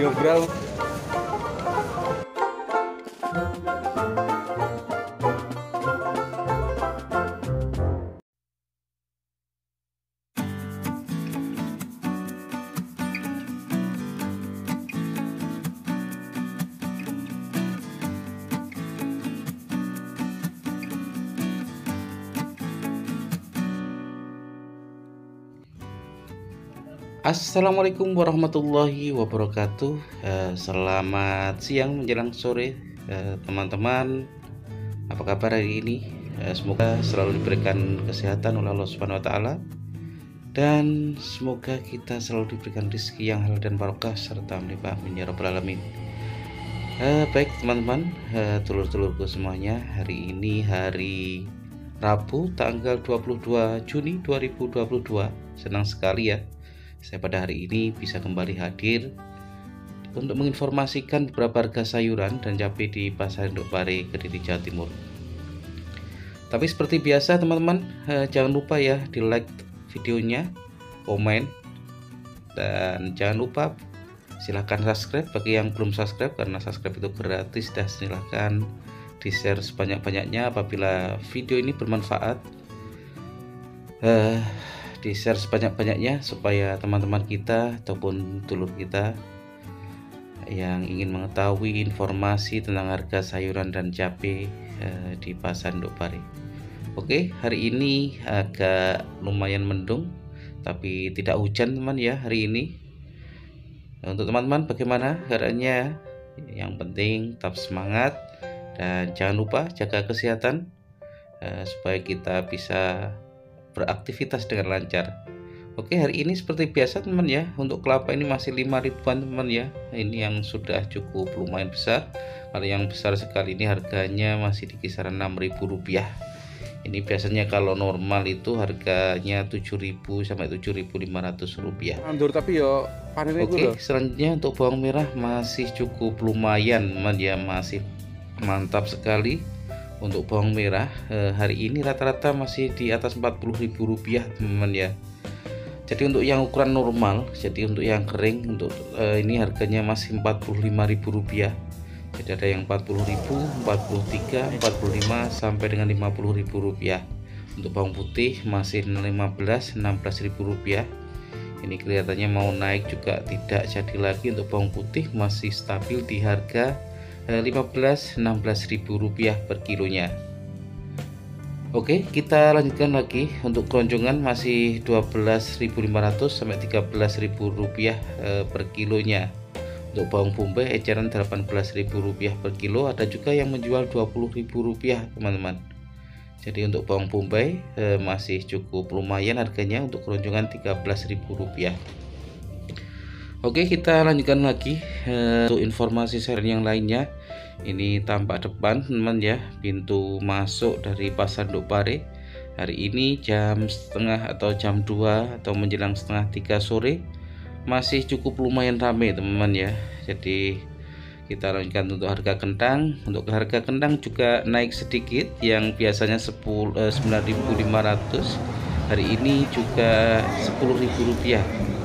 eu gravo Assalamualaikum warahmatullahi wabarakatuh. Eh, Selamat siang menjelang sore, eh, teman-teman. Apa kabar hari ini? Eh, Semoga selalu diberikan kesehatan oleh Allah Subhanahu wa taala dan semoga kita selalu diberikan rezeki yang halal dan barokah serta melimpah ya rabbal alamin. Baik teman-teman, telur-telurku semuanya, hari ini hari Rabu tanggal 22 Juni 2022. Senang sekali ya saya pada hari ini bisa kembali hadir untuk menginformasikan beberapa harga sayuran dan cabai di Pasar Induk Pare, Kediri, Jawa Timur. Tapi seperti biasa teman-teman, eh, jangan lupa ya di like videonya, komen, dan jangan lupa silahkan subscribe bagi yang belum subscribe karena subscribe itu gratis dan silahkan di share sebanyak-banyaknya apabila video ini bermanfaat. Eh, di share sebanyak-banyaknya supaya teman-teman kita ataupun dulur kita yang ingin mengetahui informasi tentang harga sayuran dan cabai eh, di pasar Induk Pare. Oke, hari ini agak lumayan mendung tapi tidak hujan teman ya hari ini. Untuk teman-teman bagaimana keadaannya? Yang penting tetap semangat dan jangan lupa jaga kesehatan eh, supaya kita bisa beraktivitas dengan lancar. Oke, hari ini seperti biasa teman ya. Untuk kelapa ini masih 5 ribuan teman ya. Ini yang sudah cukup lumayan besar. Kalau yang besar sekali ini harganya masih di kisaran 6.000 rupiah. Ini biasanya kalau normal itu harganya 7.000 sampai 7.500 rupiah. Andur tapi yo panennya Oke, selanjutnya untuk bawang merah masih cukup lumayan teman ya, masih mantap sekali untuk bawang merah eh, hari ini rata-rata masih di atas Rp40.000 teman-teman ya. Jadi untuk yang ukuran normal jadi untuk yang kering untuk eh, ini harganya masih Rp45.000 jadi ada yang 40.000 43 45 sampai dengan Rp50.000 untuk bawang putih masih 15 16.000 rupiah. Ini kelihatannya mau naik juga tidak jadi lagi. Untuk bawang putih masih stabil di harga 15-16 ribu rupiah per kilonya. Oke kita lanjutkan lagi. Untuk keroncongan masih 12.500 sampai 13.000 rupiah eh, per kilonya. Untuk bawang bombay eceran 18.000 rupiah per kilo. Ada juga yang menjual 20.000 rupiah teman-teman. Jadi untuk bawang bombay eh, masih cukup lumayan harganya. Untuk keroncongan 13.000 rupiah Oke kita lanjutkan lagi uh, untuk informasi seri yang lainnya. Ini tampak depan teman ya. Pintu masuk dari pasar Pare hari ini jam setengah atau jam 2 atau menjelang setengah tiga sore masih cukup lumayan ramai teman-teman ya. Jadi kita lanjutkan untuk harga kentang untuk harga kentang juga naik sedikit yang biasanya 10 eh, 9.500 hari ini juga 10.000 rupiah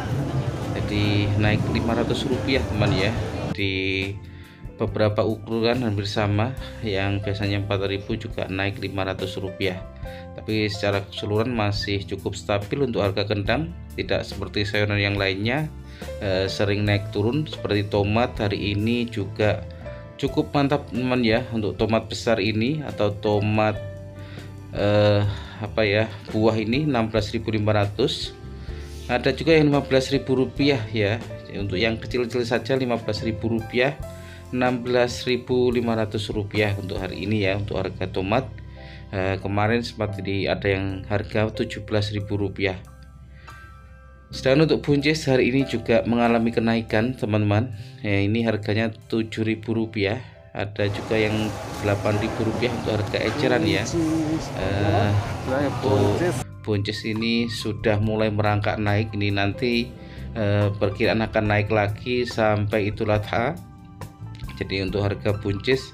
jadi naik 500 rupiah teman ya. Di beberapa ukuran hampir sama yang biasanya 4000 juga naik 500 rupiah tapi secara keseluruhan masih cukup stabil untuk harga kentang tidak seperti sayuran yang lainnya eh, sering naik turun. Seperti tomat hari ini juga cukup mantap teman ya untuk tomat besar ini. Atau tomat eh, apa ya buah ini 16.500 ada juga yang Rp15.000 ya. Untuk yang kecil-kecil saja Rp15.000 Rp16.500 untuk hari ini ya untuk harga tomat. Eh, kemarin sempat di ada yang harga Rp17.000 sedangkan untuk buncis hari ini juga mengalami kenaikan teman-teman. Ya, ini harganya Rp7.000 ada juga yang Rp8.000 untuk harga eceran ya. Eh, untuk buncis ini sudah mulai merangkak naik. Ini nanti eh, perkiraan akan naik lagi sampai itulah latha. Jadi untuk harga buncis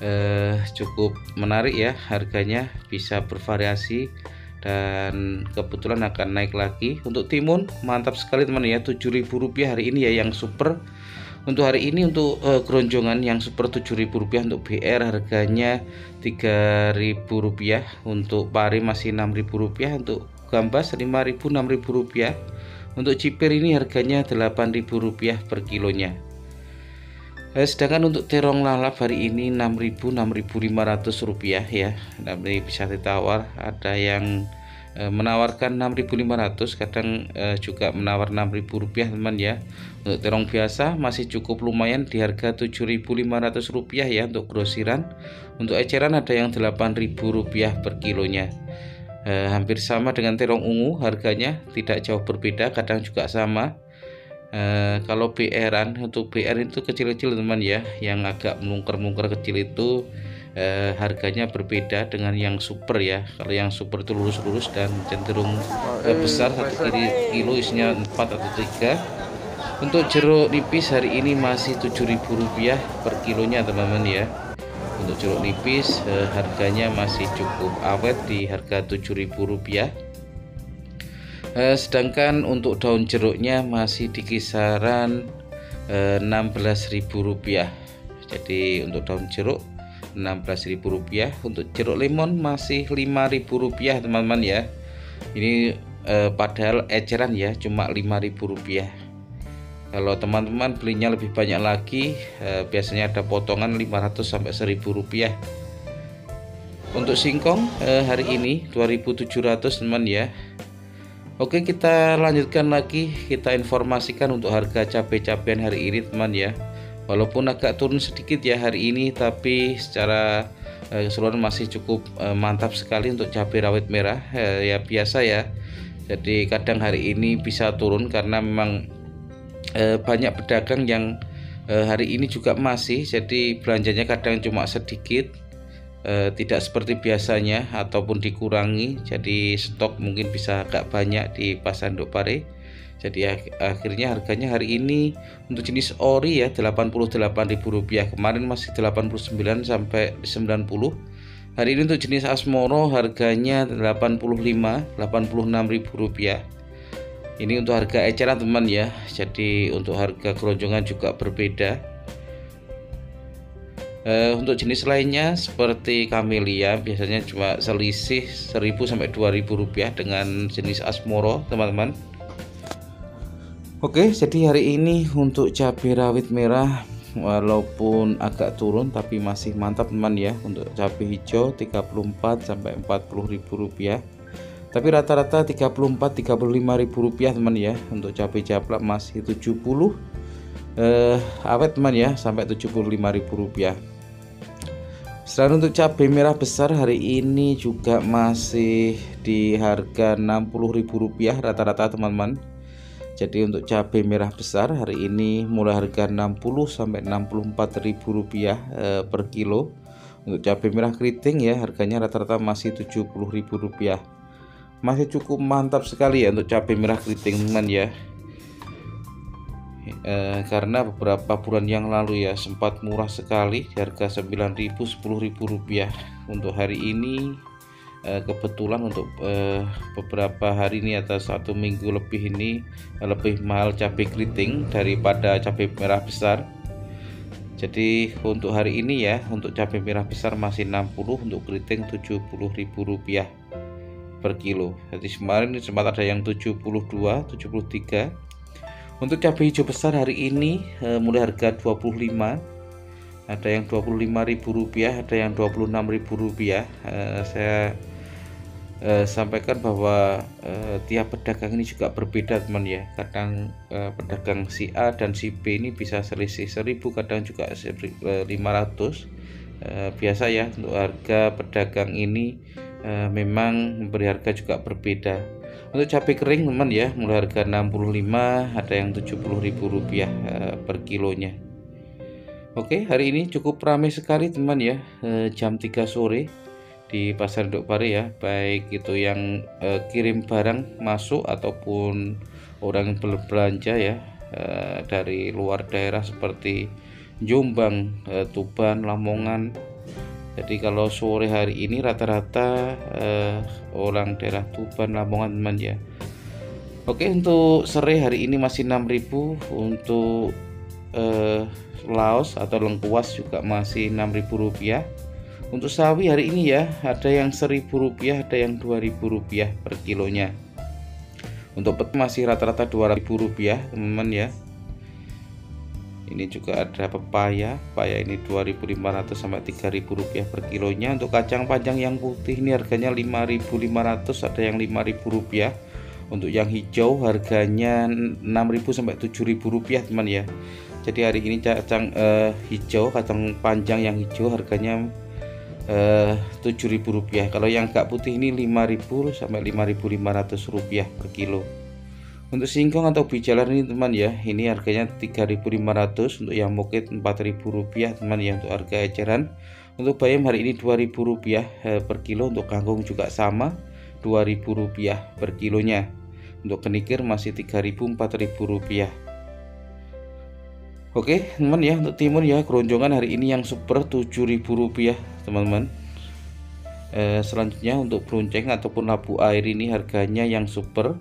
eh, cukup menarik ya. Harganya bisa bervariasi dan kebetulan akan naik lagi. Untuk timun mantap sekali teman ya. Rp7.000 hari ini ya yang super untuk hari ini untuk uh, geronjongan yang super Rp7.000 untuk BR harganya Rp3.000 untuk pare masih Rp6.000 untuk gambas Rp5.000 Rp6.000 untuk cipir ini harganya Rp8.000 per kilonya. Eh, sedangkan untuk terong lalap hari ini Rp6.000 Rp6.500 ya. Tapi bisa ditawar. Ada yang menawarkan 6.500 kadang e, juga menawar 6.000 rupiah teman ya. Untuk terong biasa masih cukup lumayan di harga 7.500 rupiah ya untuk grosiran. Untuk eceran ada yang 8.000 rupiah per kilonya. E, hampir sama dengan terong ungu harganya tidak jauh berbeda kadang juga sama. E, kalau BR-an untuk BR itu kecil-kecil teman ya yang agak melungker-melungker kecil itu eh, harganya berbeda dengan yang super ya. Kalau yang super itu lurus-lurus dan cenderung eh, besar satu kilo, kilo isinya 4 atau 3 untuk jeruk nipis hari ini masih Rp7.000 per kilonya teman-teman ya. Untuk jeruk nipis eh, harganya masih cukup awet di harga Rp7.000 eh, sedangkan untuk daun jeruknya masih di kisaran eh, Rp16.000 jadi untuk daun jeruk Rp16.000 untuk jeruk lemon masih Rp5.000 teman-teman ya. Ini eh, padahal eceran ya cuma Rp5.000 kalau teman-teman belinya lebih banyak lagi eh, biasanya ada potongan 500 sampai Rp1.000 untuk singkong eh, hari ini 2.700 teman ya. Oke kita lanjutkan lagi. Kita informasikan untuk harga cabai-cabean hari ini teman ya walaupun agak turun sedikit ya hari ini tapi secara eh, keseluruhan masih cukup eh, mantap sekali untuk cabai rawit merah eh, ya biasa ya. Jadi kadang hari ini bisa turun karena memang banyak pedagang yang hari ini juga masih. Jadi belanjanya kadang cuma sedikit tidak seperti biasanya ataupun dikurangi. Jadi stok mungkin bisa agak banyak di pasar Pare jadi akhirnya harganya hari ini untuk jenis ori ya Rp88.000 kemarin masih 89 sampai 90 hari ini untuk jenis asmoro harganya 85 86.000 ini untuk harga eceran teman ya. Jadi untuk harga keronjongan juga berbeda. Uh, untuk jenis lainnya seperti camellia biasanya cuma selisih 1000 sampai 2000 rupiah dengan jenis asmoro teman-teman Oke, jadi hari ini untuk cabai rawit merah walaupun agak turun tapi masih mantap teman ya. Untuk cabai hijau 34 sampai 40 ribu rupiah. Tapi rata-rata 34 35 ribu rupiah teman ya. Untuk cabai japlak masih 70 eh, awet teman ya sampai 75 ribu rupiah. Selain untuk cabai merah besar hari ini juga masih di harga 60 ribu rupiah rata-rata teman-teman jadi untuk cabai merah besar hari ini mulai harga 60 sampai 64 ribu rupiah e, per kilo. Untuk cabai merah keriting ya harganya rata-rata masih 70 ribu rupiah. Masih cukup mantap sekali ya untuk cabai merah keriting teman ya. E, karena beberapa bulan yang lalu ya sempat murah sekali harga 9.000 10.000 rupiah untuk hari ini Eh, kebetulan untuk uh, beberapa hari ini atau satu minggu lebih ini lebih mahal cabai keriting daripada cabai merah besar. Jadi untuk hari ini ya untuk cabai merah besar masih 60 untuk keriting Rp70.000 per kilo. Jadi kemarin sempat ada yang 72 73 untuk cabai hijau besar hari ini uh, mulai harga 25 ada yang Rp25.000 ada yang Rp26.000 uh, saya eh, sampaikan bahwa eh, tiap pedagang ini juga berbeda teman ya. Kadang eh, pedagang si A dan si B ini bisa selisih 1000 kadang juga 500 eh, biasa ya untuk harga pedagang ini eh, memang memberi harga juga berbeda. Untuk cabai kering teman ya mulai harga 65 ada yang 70.000 rupiah eh, per kilonya. Oke hari ini cukup ramai sekali teman ya eh, jam 3 sore di pasar Induk Pare ya baik itu yang eh, kirim barang masuk ataupun orang berbelanja ya eh, dari luar daerah seperti Jombang, eh, Tuban, Lamongan. Jadi kalau sore hari ini rata-rata eh, orang daerah Tuban, Lamongan teman ya. Oke untuk sore hari ini masih 6000 untuk eh, laos atau lengkuas juga masih Rp6.000 untuk sawi hari ini ya ada yang Rp1.000 ada yang Rp2.000 per kilonya. Untuk pet masih rata-rata Rp2.000 teman-teman ya. Ini juga ada pepaya. Pepaya ini 2500 sampai 3000 rupiah per kilonya. Untuk kacang panjang yang putih ini harganya 5500 ada yang 5000 rupiah. Untuk yang hijau harganya 6000 sampai 7000 rupiah teman ya. Jadi hari ini kacang eh, hijau kacang panjang yang hijau harganya eh, 7000 rupiah. Kalau yang gak putih ini 5000 sampai 5500 rupiah per kilo. Untuk singkong atau bijalar ini teman ya ini harganya 3500 untuk yang mukit 4000 rupiah teman ya untuk harga eceran. Untuk bayam hari ini 2000 rupiah eh, per kilo. Untuk kangkung juga sama 2000 rupiah per kilonya. Untuk kenikir masih 3000 4000 rupiah. Oke teman ya untuk timun ya keronjongan hari ini yang super 7000 rupiah teman-teman. Eh, selanjutnya untuk perunceng ataupun labu air ini harganya yang super.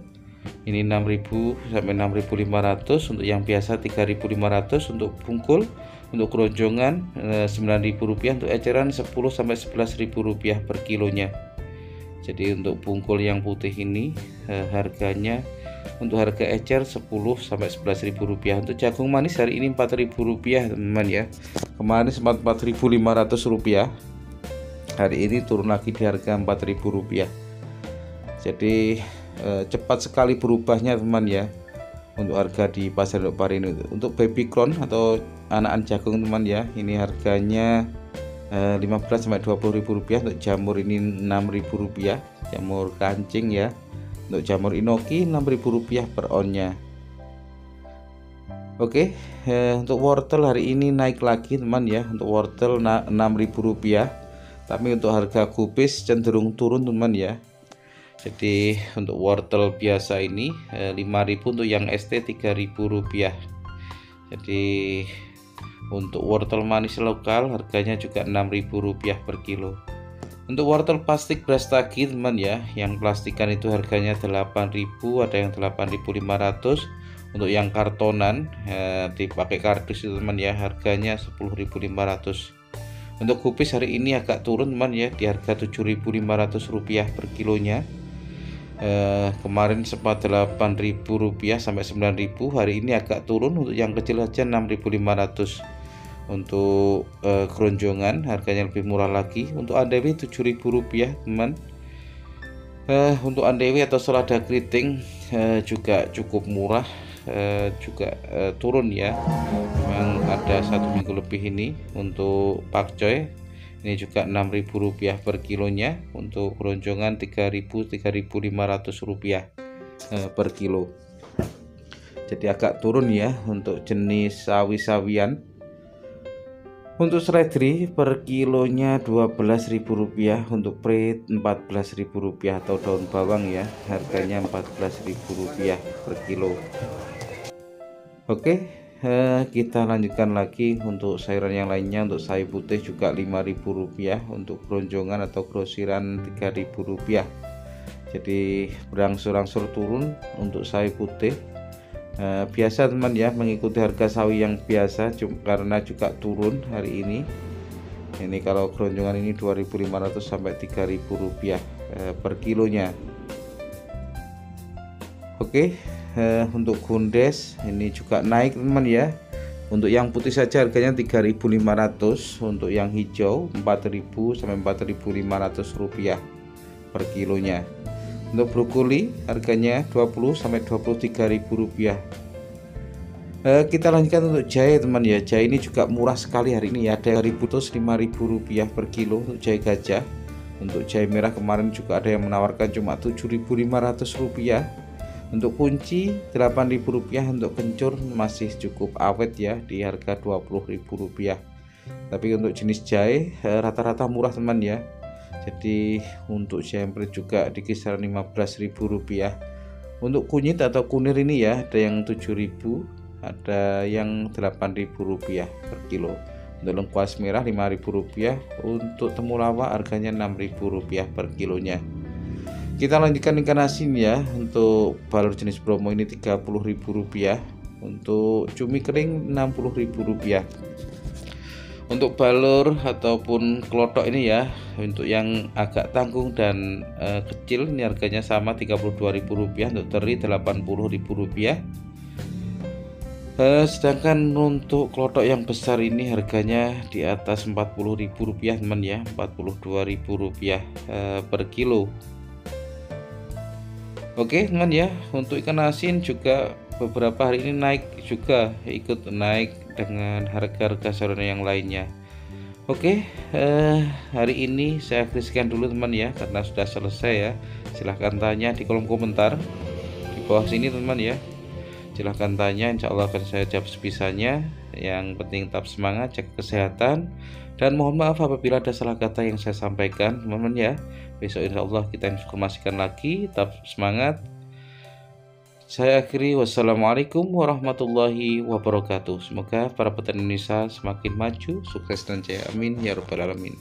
Ini 6000 sampai 6500 untuk yang biasa 3500 untuk bungkul untuk keronjongan eh, 9000 rupiah. Untuk eceran 10 sampai 11000 rupiah per kilonya. Jadi untuk bungkul yang putih ini eh, harganya untuk harga ecer 10 sampai 11.000 rupiah. Untuk jagung manis hari ini 4.000 rupiah teman-teman ya. Kemarin sempat 4.500 rupiah hari ini turun lagi di harga 4.000 rupiah. Jadi eh, cepat sekali berubahnya teman ya untuk harga di pasar Induk ini. Untuk baby corn atau anakan jagung teman ya ini harganya eh, 15 sampai 20 ribu rupiah. Untuk jamur ini 6 ribu rupiah. Jamur kancing ya. Untuk jamur inoki 6 ribu rupiah per onnya. Oke eh, untuk wortel hari ini naik lagi teman ya. Untuk wortel 6 ribu rupiah tapi untuk harga kubis cenderung turun teman ya. Jadi untuk wortel biasa ini 5000 eh, untuk yang ST 3000 rupiah. Jadi untuk wortel manis lokal harganya juga 6000 rupiah per kilo. Untuk wortel plastik beras tagi teman ya yang plastikan itu harganya 8000 ada yang 8500 untuk yang kartonan eh, dipakai kardus itu teman ya harganya 10500 untuk kupis hari ini agak turun teman ya di harga 7500 rupiah per kilonya. Eh, kemarin sempat Rp8.000 sampai Rp9.000 hari ini agak turun untuk yang kecil aja 6.500 untuk eh, keronjongan harganya lebih murah lagi. Untuk andewi Rp7.000 teman. Eh, untuk andewi atau selada keriting eh, juga cukup murah eh, juga eh, turun ya. Memang ada satu minggu lebih ini untuk pakcoy ini juga Rp6.000 per kilonya untuk keroncongan Rp3.000 rupiah eh, per kilo. Jadi agak turun ya untuk jenis sawi-sawian untuk seledri per kilonya Rp12.000 untuk prit Rp14.000 atau daun bawang ya harganya Rp14.000 per kilo. Oke eh, kita lanjutkan lagi untuk sayuran yang lainnya. Untuk sayur putih juga Rp5.000 untuk keronjongan atau grosiran Rp3.000 jadi berangsur-angsur turun untuk sayur putih eh, biasa teman ya mengikuti harga sawi yang biasa karena juga turun hari ini. Ini kalau keronjongan ini 2.500 sampai 3.000 rupiah eh, per kilonya. Oke eh, untuk Gundes ini juga naik teman ya. Untuk yang putih saja harganya 3.500 untuk yang hijau 4.000 sampai 4.500 rupiah per kilonya untuk brokoli harganya 20 sampai 23.000 rupiah. Eh, kita lanjutkan untuk jahe teman ya. Jahe ini juga murah sekali hari ini ya. Ada 5.000 rupiah per kilo untuk jahe gajah. Untuk jahe merah kemarin juga ada yang menawarkan cuma 7.500 rupiah. Untuk kunci Rp8.000 untuk kencur masih cukup awet ya di harga Rp20.000 tapi untuk jenis jahe eh, rata-rata murah teman ya jadi untuk jempret juga di kisaran Rp15.000 untuk kunyit atau kunir ini ya ada yang 7.000 ada yang Rp8.000 per kilo. Untuk lengkuas merah Rp5.000 untuk temulawak harganya Rp6.000 per kilonya. Kita lanjutkan ikan asin ya. Untuk balur jenis bromo ini Rp30.000 untuk cumi kering Rp60.000 untuk balur ataupun kelotok ini ya untuk yang agak tanggung dan e, kecil ini harganya sama Rp32.000 untuk teri Rp80.000 e, sedangkan untuk kelotok yang besar ini harganya di atas Rp40.000 teman ya Rp42.000 e, per kilo. Oke teman ya untuk ikan asin juga beberapa hari ini naik juga ikut naik dengan harga-harga sarana yang lainnya. Oke eh, hari ini saya akhiri dulu teman ya karena sudah selesai ya. Silahkan tanya di kolom komentar di bawah sini teman ya. Silahkan tanya insya Allah akan saya jawab sebisanya. Yang penting tetap semangat cek kesehatan. Dan mohon maaf apabila ada salah kata yang saya sampaikan teman-teman ya. Besok insya Allah kita informasikan lagi tetap semangat saya akhiri wassalamualaikum warahmatullahi wabarakatuh. Semoga para petani Indonesia semakin maju, sukses dan jaya. Amin ya rabbal alamin.